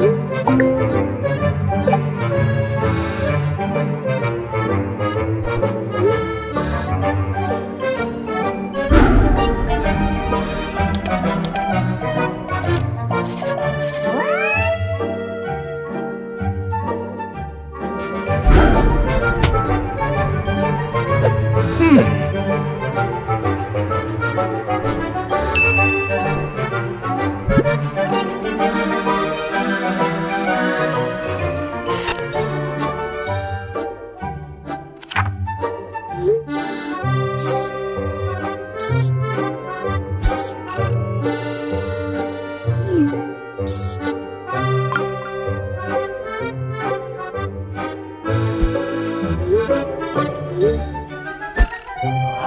Música